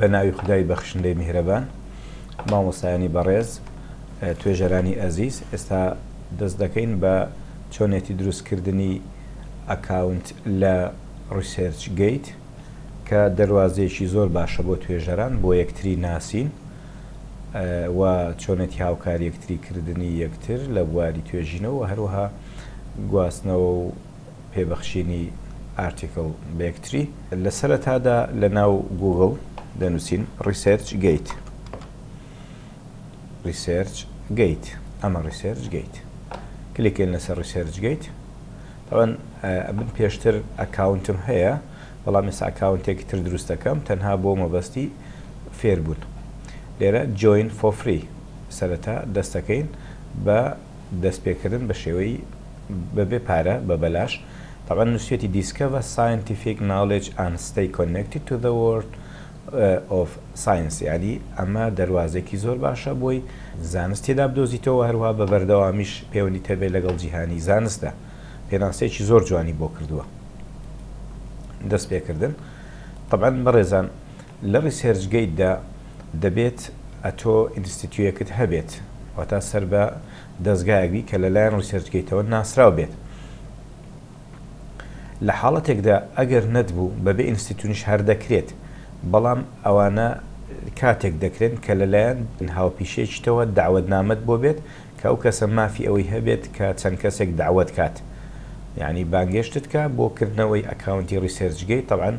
بە ناوی خدای بەخشندەی میهرەبان مامۆسایانی بەڕێز توێژەرانی ئەزیز ئێستا دەست دەکەین بە چۆنێتی دروستکردنی ئەکاونت لە ڕیسرچ گیت کە دەواازەیەکی زۆر باشە بۆ توێژەران بۆ یەکتری ناسین و چۆنێتی هاوکار یەکتریکردنی یەکتر لە بواری توێژینەوە هەروها گواستنەوە و پێبەخشینی ئارتیکل بەکتری لە سەرەتادا لە ناو گوگل دەنووسین ریسرچ گیت ریسرچ گیت ئەمە ریسرچ گیت کلیکن لەسەر ریسرچ گیت تاوان من پێشتر ئەکاونتم هەیە بەڵام ێسا ئەکاونتێکی تر دروست دەکەم تەنها بۆ مەبەستی فێر بوون لێرە جوین فۆفری سەرەتا دەستەکەین بە دەستپێکردن بە شێوەی بەبێ پارە بە بەلاش تاوان نووسێتی دیسکە بە ساینتیفیک ناڵێج ئانستەی کۆنکتی تو دەوەرد ئۆف ساینس ینی ئەمە دەواازێکی زۆر باشە بۆی زانست تێدا بدۆزیتەوە هەروە بە بەردەوامیش پەیوەنی تەبێت لەگەڵ جیهانی زانستە پێناسێکی زۆر جوانی بۆ کردووە دەست پێکردن طبعاان بەڕێزان لە ڕیسێرجگەیتدا دەبێت ئەتۆ ئینستیتویەکت هەبێت واتا سەر بە دەستگایەکبی کە لەلایەن ڕیسێرجگەیتەوە ناسرااو بێت لە حاڵەتێکدا ئەگەر نەتبوو بەبێ ئینستیتونیش هەر دەکرێت بەڵام ئەوانە کاتێک دەکرێن کە لەلایەن هاوپیشێکیتەوە داوەتنامەت بۆ بێت کە ئەو کەسە مافی ئەوەی هەبێت کە چەند کەسێک داوت کات یعنی بانگشتت کە بۆکردنەوەی ئەکاونتی ریسرجگەی طبعاان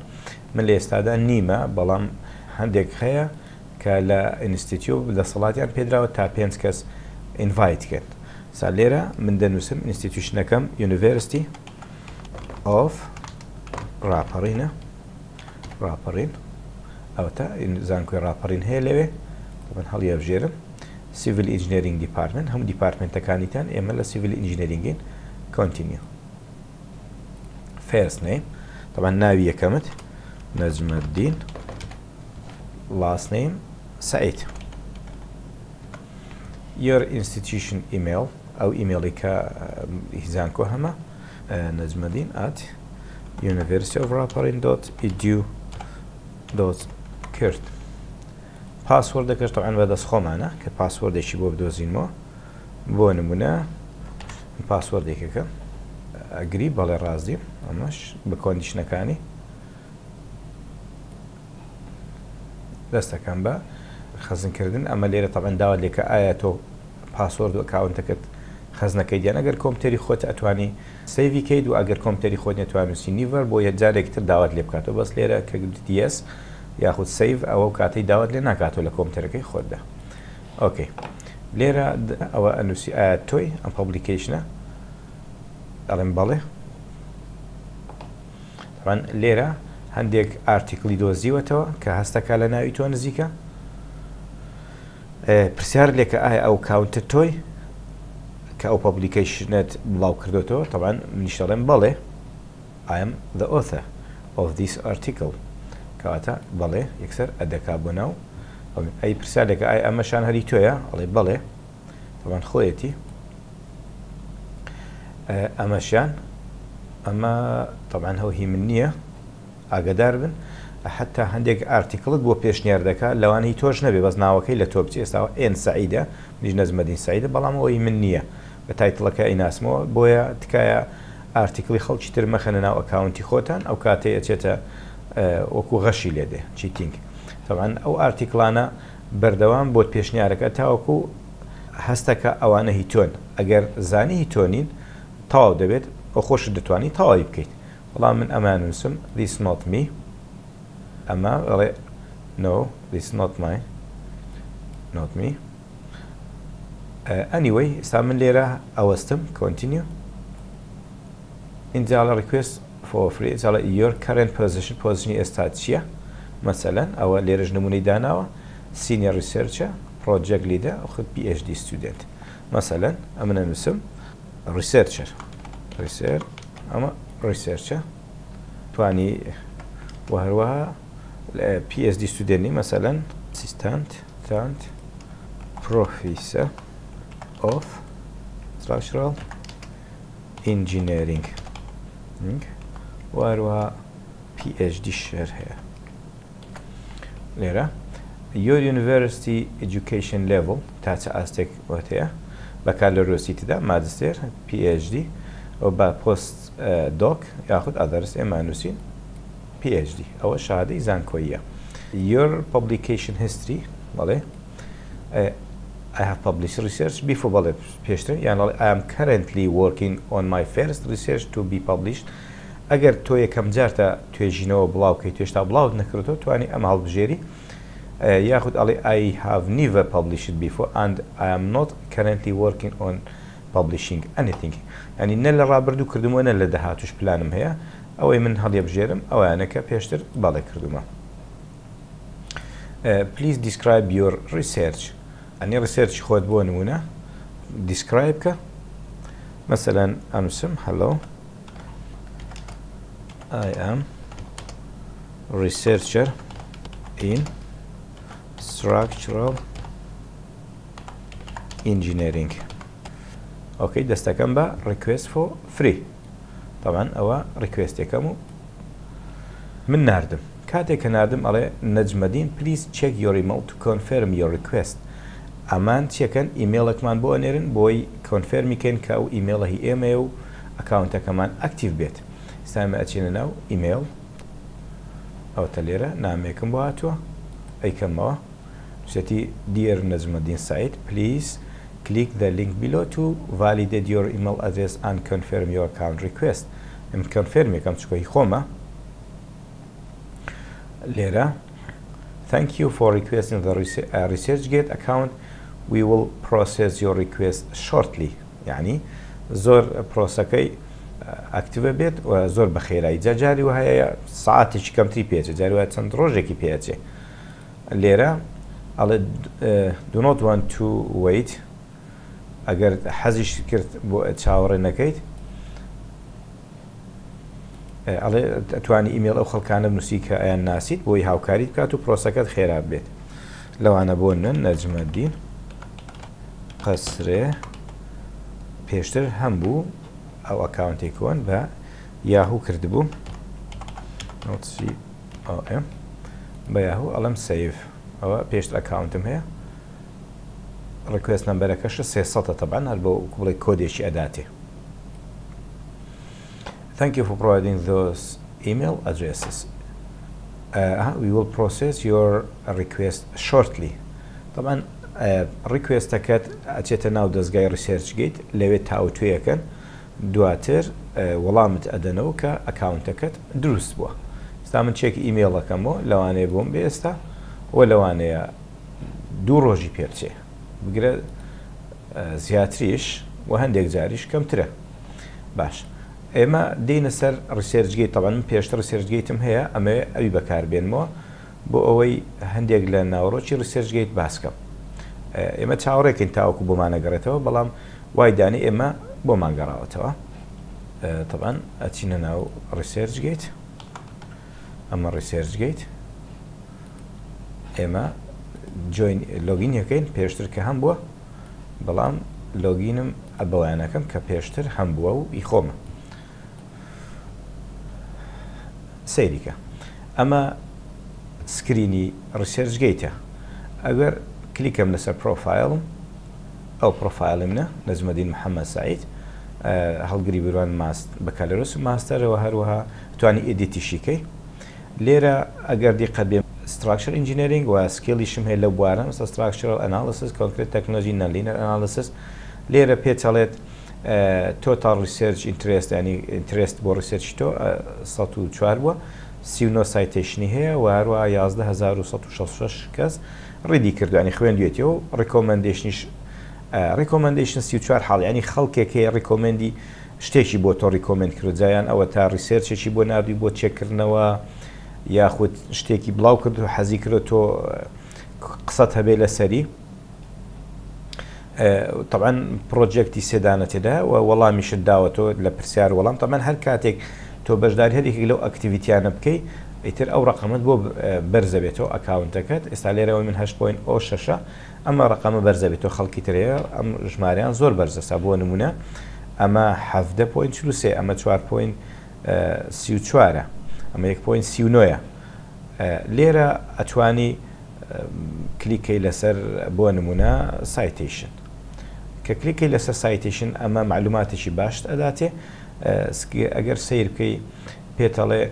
من لە ئێستادا نیمە بەڵام هەندێک خەیە کە لە ئینستیتیو دەسەڵاتیان پێدراوە تا پێنج کەس ئینڤیت کرد سا لێرە من دەنووسم ئینستیتیوشنەکەم یونیڤرستی ئۆف ڕاپەڕینە ڕاپەڕین ئەوتە زانکۆی راپەڕین هەیە لەوێ من هەڵی ئەبژێرم سیڤل ئینجینەرینگ دیپارتمنت هەموو دیپارتمنتەکانیتان ئێمە لە سیڤل ئینجینەرینگین کۆنتینیو فێرس نەیم تەبان ناوی یەکەمت نەجمەدین لاس نەیم سعیت یۆر ئینستیتیشن ئیمێل ئەو ئیمێڵی کە هیزانکۆ هەمە نەجمەدین ئات یونیڤرسی ئۆڤراپەرین دۆت ئیدیو دۆت کرد پاسوەر دەکەشت ئەن بەدەست خۆمانە کە پاسوەردێکی بۆ بدۆزینەوە بۆ نمونە پاسوەردێکەکە ئەگری بەڵێ ڕازی ئەمەش بە کۆندیشنەکانی دەستەکەم بە خەزنکردن ئەمە لێرە تەبەن داوا لێکە ئایا تۆ پاسۆرد و ئەکاونتەکەت خەزنەکەی دیان ئەگەر کۆمپیوتری خۆت ئەتوانی سەیوی کەید و ئەگەر کۆمپیوتری خۆت نێتوانوسی نیڤەر بۆ یەجارێکتر داوات لێ بکاتەوە بەس لێرە کە دیس یاخود سیف ئەوە کاتەی داوت لێ ناکاتۆ لە کۆمپیوتەرەکەی خۆتدا ئۆکەی لێرە ئەوە ئەنووسی ئایا تۆی ئەم پبلیکیشنە ئەڵێم بەڵێ لێرە هەندێک ئارتیکلی دۆزیوەتەوە کە هەستەکە لە ناوی تۆ نزیکە پرسیار لێکە ئایا ئەو کاونتە تۆی کە ئەو پبلیکیشنێت بڵاو کردوەوە تەوان منیشتەڵێن بەڵێ ئایم دە ئۆتە of this article کەواتە بەڵێ یەکسەر ئەدەکا بۆ ناو ئەی پرسیارێکە ئای ئەمەشان هەری تۆیە ئەڵێ بەڵێ دەوان خۆیەتی ئەمەشیان ئەمە تەبان هەوهی من نییە ئاگدار بن حتا هەندێک ئارتیکڵت بۆ پێشنیار دەکات لەوانی تۆش نەبێ بەس ناوەکەی لە تۆپچی ئێستاوە ئێن سعیدە نیژ نەزمەدین سعیدە بەڵام ئەوی من نییە بە تایتڵەکە ئیناسمەوە بۆیە تکایە ئارتیکلی خەڵکی تر مەخەنە ناو ئەکاونتی خۆتان ئەو کاتێ ئەچێتە وەکو غەشی لێدێ چیتینگ تەوان ئەو ئارتیکلانە بەردەوام بۆ پێشنیارەکە تاوەکو هەستەکە ئەوانە هی تۆن ئەگەر زانی هی تۆنین تاو دەبێت ئەو خۆش دەتوانانی تاوای بکەیت بەڵام من ئەمان نووسم دیس نۆتمی ئەمە ئەڵێ نۆ دیس نۆتمای نۆتمی ئەنیوەی ئستا من لێرە ئەوەستم کۆنتینیو اینجا لە ڕیکوێست for free ساڵە your current position پۆزیشنی ئێستا چییە مەسەلەن ئەوە لێرەش نمونەی داناوە سینیە ریسرچە پرۆجێک لیدە خود PhD student مەسەلەن ئەمە نووسم ریسرچەر ریسر ئەمە ریسرچە توانی هەروەها PSD studentنی مەسەلەن سیستانت تاند پرۆفیسە of structural engineering. Think. Hmm? و وروە PhD شێر هەیە لێرە یۆر یونیڤەرستی ئەجوکیشن لڤل تاچە و وتەیە بەکار لە ڕۆسیتیدا مادستێر PhD ئەو بە پۆست دۆک یاخود ئادرس ئێمانوسین PhD ئەوە شادەی ها یور پبلیکیشن هستری بله I have published research before بەڵێ پیشتر یعنی I am currently working on my first research to be published ئەگەر تۆ یەکەم جارتە توێژینەوە بڵاوکەی توێشتا بڵاوت نەکردەوە توانی ئەم هەڵبژێری یاخود ئەڵێ ئای هاڤنیڤە پبلیشت بیفۆ ئەند ئام نۆت کەرنلی وەرکین ئۆن پبلیشنگ ئەنیتینگ ئەنی نە لە ڕابردوو کردمەوە نە لە داهاتوش پلانم هەیە ئەوەی من هەڵێبژێرم ئەویانەکە پێشتر باڵێ کردومە. پلیز دیسکرایب یۆر ریسرچ ئەنی ریسرچ خۆت بۆ نمونە دیسکرایب کە مەسەلەن ئەنووسم هەلو I am researcher in structural engineering اوكي دەستەکەم بە request for free طبعا ئەوە ڕیکوێستێکەم و من ناردم کاتێک کە ناردم ئەڵێ نەجمەدین پلیس چێک یۆریمەڵ تو کۆنفرم یۆ ریکوست ئەمان چەکەن ئیممەڵێکمان بۆ ئەنێرن بۆی کۆنفەرمیکەن کە و ئیممەڵی ئێمە و ئەکاونتەکەمان ئەکتیو بێت سام اچین ناو ایمیل او تلیره نامه کم با تو ای کم با شتی دیر نظم دین سایت پلیز click the link below to validate your email address and confirm your account request ام کنفرم کم چکوی خوما لیره Thank you for requesting the uh, ResearchGate account. We will process your request shortly. Yani, zor uh, prosakay ئەکتیوە بێت زۆر بە خێرایی جەجاری و هەیە ساعتێکی کەمتری پێچە جاروە چەند ڕۆژێکی پێچێ لێرە ئەڵێ دونۆوان تو ویت ئەگەر حەزیش کرد بۆ چاوەڕێ نەکەیت ئەڵێ ئەتوانی ئیممیل ئەو خەڵکانە نووسی کە ئەیان ناسیت بۆی هاوکاری بکات و پرۆسەکەت خێرا بێت لەوانە بۆ نن نەجممەدین قەسرێ پێشتر هەم بوو ئەو ئەکاونتێکۆن بە یاهوو کردبوو بە یاهوو ئەڵم سیف ئەوە پێشت ئەکاونتم هەیە ڕکوێست نمبەرەکەش سێسەە تەبان هەر بۆ کوڵی کۆدێکی ئەداتێ Thank you for providing those email addresses. Uh, we will process your request shortly. طبعا ڕیکوێستەکەت ئەچێتە ناو دەستگای ریسێرچ گیت لەوێت تاوتوێەکەن دواتر وەڵامت ئەدەنەوە کە ئەکاونتەکەت دروست بووە ستا من چێک ئیمێڵەکەمەوە لەوانەیە بۆم بێ ئێستا وە لەوانەیە دوو ڕۆژی پێرچێ بگرە زیاتریش و هەندێک جاریش کەمترە باش ئێمە دینە سەر ڕسێرجگەی تەبەن پێشتر سێرجگەیتم هەیە ئەمە ئەوی بەکاربێنمەوە بۆ ئەوەی هەندێک لە ناوڕۆکی ڕسێرجگەیت باسکەم ئێمە چاوەڕێکین تاوەکو بۆمانەگەڕێتەوە بەڵام وای دانی ئێمە بۆ ماگەڕاوەتەوە تەبان ئەچینە ناو ڕیسێرجگەیت ئەمە ڕیسێرجگەیت ئێمە جوین لۆگین یەکەین پێشتر کە هەم بووە بەڵام لۆگینم ئەبەوایانەکەم کە پێشتر هەم بووە و ئیخۆمە سەیریکە ئەمە سکرینی ڕسێرجگەیتە ئەگەر کلیکەم لەسەر پرۆفایلم ئەو پرۆفایلمە نەزمەدین محەممە سعید هەڵگری بروان ماست بە کالۆرس و ماستەرەوە هەروەها توانی ئێدیتیشیکەی لێرە ئەگەر دیقەت بێ ستراکشر ئینجینەرینگ و سکیلیشم هەیە لە بوارە ستا ستراکشرل ئەنالیسس کۆنکرێت تەکنۆژی نەلینەر ئەنالیسس لێرە پێچەڵێت تۆتال ریسرچ ئینترست ینی ئینترست بۆ ریسرچ تۆ 1940 بووە سیونۆ سایتشنی هەیە و هەروە 11 1966 کەس ڕێدی کردوانی خوێن دوێتەوە ڕکۆمەندێشنیش ڕیکۆمەندیشن سی4 حاڵیانی خەڵکێک هەیە ڕیکۆمەندی شتێکی بۆ تۆ ڕیکۆمنت کردجیان ئەوە تا ریسێرچێکی بۆ نردی بۆ چێکردنەوە یاخود شتێکی بڵاو کرد و حەزی کرد تۆ قسەت هەبێ لەسەری طبعاان پرۆژێکی سێدانەتێدا و وەڵامیشت داوە تۆ لە پرسیار وەڵام تەمەەن هەر کاتێک تۆ بەشداری هەرێکی لەو ئەکتیویتیانە بکەیت ئیتر ئەو ڕقمت بۆ بەرزەبێتەوە ئەکاونتەکەت ئێستا لێرەوەی من هشت پوین ئۆ شەشە ئەمە ڕقمە بەرزەبێتەوە خەڵکی ترەیە ئەم ژماریان زۆر بەرزەسا بۆ نمونە ئەمە هەفدە پوین چروسێ ئەمە چوار پوین سی و چوارە ئەمە یەک پوین سی و نۆە لێرە ئەتوانی کلیکەی لەسەر بۆ نمونە سایتیشن کە کلیکەی لەسەر سایتیشن ئەمە معلوماتێکی باشت ئەداتێ ئەگەر سیر بکەی پێتەڵێ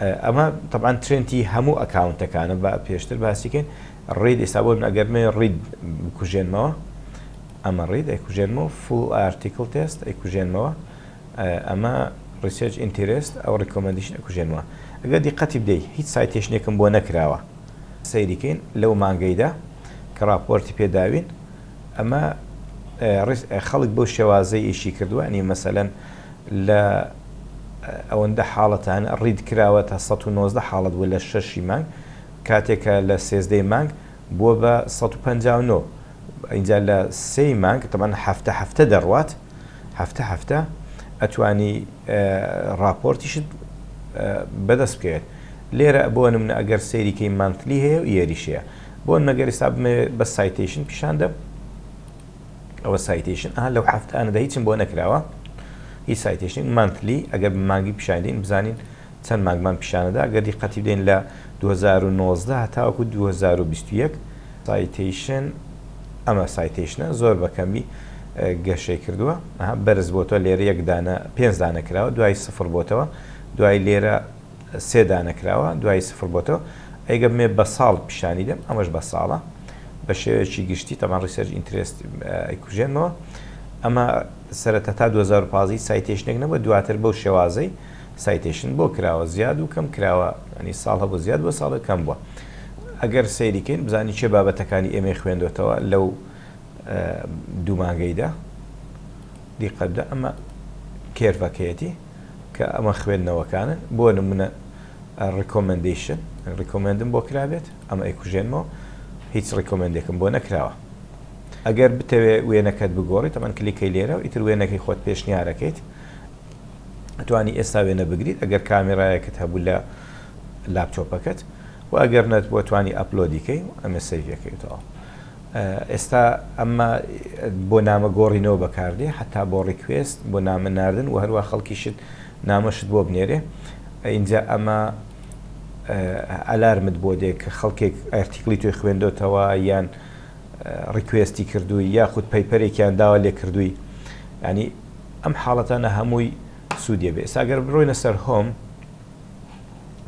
ئەمە تەبان ترنتی هەموو ئەکاونتەکانە بە پێشتر باسیکەین ڕید ئێستا بۆ ئەگەرمێ ڕید کوژێنمەوە ئەمە ڕید ئەیکوژێنمەوە فول ئارتیکل تست ئەیکوژێنمەوە ئەمە ریسج ئینتیرست ئەو ڕیکۆمەندیشن ئەکوژێنمەوە ئەگەر دیقەتی بدەیت هیچ سایتێشنێکم بۆ نەکراوە سەیریکەین لەو مانگەیدا کە راپۆرتی پێداوین ئەمە خەڵک بۆ شێوازەی ئیشی کردووە ئەنی مەسەلەن لە ئەوەندە حاڵەتان ڕید کراوە تا 1990 حاڵت بوو لە شەشی مانگ کاتێکە لە سێزدەی مانگ بووە بە 159 اینجا لە سی مانگ تەمان هەفتە هەفتە دەڕوات هەفتە هەفتە ئەتوانی راپۆرتیشت بەدەست بکەوێت لێرە بۆ نمونە ئەگەر سەیریکەی مانتلی هەیە و یێریشەیە بۆ نەگەر ئێستا بە سایتیشن پیشاندە ئەوە سایتیشن ئا لەو هەفتانەدا هیچم بۆ نەکراوە هیچ سایتشنین مانتلی ئەگەر مانگی پیشاندین بزانین چەند مانگمان پیشانەدا گەری قەتی بدەین لە 2019 هەتاوەکو 2021 سایتیشن ئەمە سایتیشنە زۆر بەکەمی گەشەی کردووە بەرز بۆتەوە لێرە یەکدانە پێنجدانە کراوە دوای سفر بۆتەوە دوای لێرە سێدانە کراوە دوای سفر بۆتەوە ئەگە مێ بە ساڵ پیشانی دەم ئەمەش بە ساڵە بە شێوەیەکی گشتی تەمان ڕیسەرج ئینترست ئەیکوژێنەوە ئەمە سرەتە تا 2015 سایتێشنێک نەبە دواتر بەو شێوازەی سایتێشن بۆ کراوە زیاد و کەم کراوە ئەنی ساڵ هەبوو زیاد بۆ ساڵە کەم بووە ئەگەر سەیریکەین بزانی چێ بابەتەکانی ئێمە خوێندوێتەوە لەو دوومانگەیدا دیقەبدا ئەمە کێرفەکەیەتی کە ئەمە خوێندنەوەکانن بۆ نمونە ڕکۆمەندیشن ڕکۆمەندم بۆ کرابێت ئەمە ئەیکوژێنمەوە هیچ ڕکۆمەندێکم بۆ نەکراوە ئەگەر بتەوێ وێنەکەت بگۆڕیت ئەمان کلیکەی لێرە و ئیتر وێنەکەی خۆت پێشنیارەکەیت توانی ئێستا وێنە بگریت ئەگەر کامێرایەکەت هەبوو لە لاپچۆپەکەت و ئەگەر نەت بۆ توانی ئەپلۆدیکەی ئەمە سەیەکەیتەوە ئێستا ئەمە بۆ نامە گۆڕینەوە بەکاردێ حتا بۆ ڕیکوێست بۆ نامە نردن و هەروە خەڵکیشت نامەشت بۆ بنێرێ اینجا ئەمە ئەلارمت بۆ دێک کە خەڵکێک ئەرتیکلی توی خوێندۆتەوە یان ڕیکوێستی کردووی یاخود پەیپەرێکیان داوا لێ کردووی ینی ئەم حاڵەتانە هەمووی سوودیە بێ ئێستاگەر بڕۆینە سەر هۆم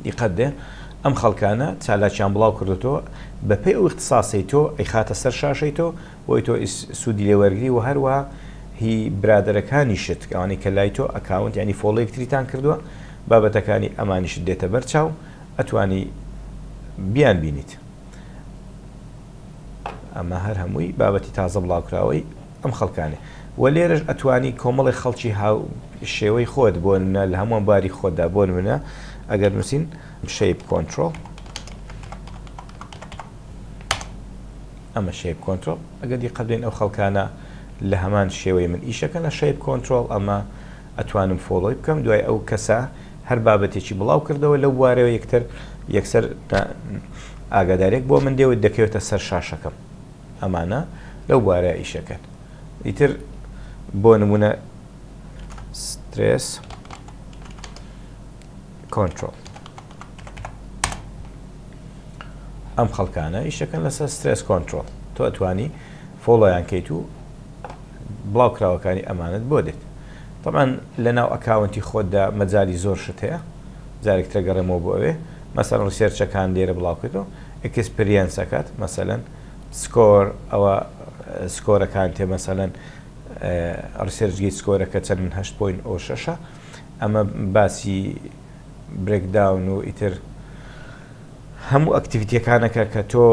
دیقەت دێ ئەم خەڵکانە چالاکیان بڵاو کردوەوە بە پێی ئەو اختصاسی تۆ ئەی خاتە سەر شاشەی تۆ بۆی تۆ سوودی لێوەرگری و هەروە هی برادەرەکانی شت ئەوانەی کە لای تۆ ئەکاونت ینی فۆڵەیەکتریتان کردووە بابەتەکانی ئەمانیشت دێتە بەرچاو ئەتوانی بیان بینیت. ئەمە هەر هەمووی بابەتی تازە بڵاوکراوەی ئەم خەڵکانێ وە لێرەش ئەتوانی کۆمەڵی خەڵکی هاو شێوەی خۆت بۆ منە لە هەمووان باری خۆدا بۆ منە ئەگەر نووسین شیب کۆنتترۆل ئەمە شیب کۆنتترۆل ئەگەر دی قەبلێن ئەو خەڵکانە لە هەمان شێوەی من ئیشەکە لە شیب کۆنتترۆل ئەمە ئەتوانم فۆڵۆی بکەم دوای ئەو کەسە هەر بابەتێکی بڵاو کردەوە لەو بوارەوە یەکتر یەکسەر ئاگادارێک بۆ من دێوە دەکەوێتە سەر شاشەکەم ئەمانە لەو بارە ئیشەکەت ئیتر بۆ نمونە سترس کۆنتترۆل ئەم خەڵکانە ئیشەکەن لەسەر سترس کۆنتترۆل تۆ ئەتوانی فۆڵۆیان کەیت و بڵاوکراوەکانی ئەمانت بۆ دێت تەمان لە ناو ئەکاونتی خۆتدا مەجای زۆر شت هەیە جارێک ترەگەڕێمەوە بۆ ئەوێ مەسەر ڕسێرچەکان لێرە بڵاوکەیتەوە ئەکسپریەنسەکەات مەسەلەن سکۆر ئەوە سکۆرەکان تێ مەسەلەن ڕسێرجگەی سکۆرەکە چەند هەشت پوین ئۆ شەشە ئەمە باسی برێکداون و ئیتر هەموو ئەکتیویتەکانەکە کە تۆ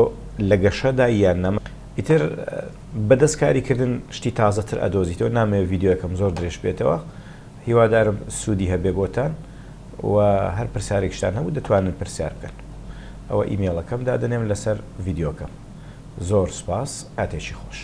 لە گەشەدا یان نەمە ئیتر بەدەستکاریکردن شتی تازەتر ئەدۆزیتەوە نامێ یددیوەکەم زۆر درێژ بێتەوە هیوادارم سوودی هەبێ بۆتان و هەر پرسیارێکشتان هەبوو دەتوانن پرسیار بکەن ئەوە ئیمێڵەکەم دادنێم لەسەر یددیوکەم زۆر سپاس ئاتێکی خۆش.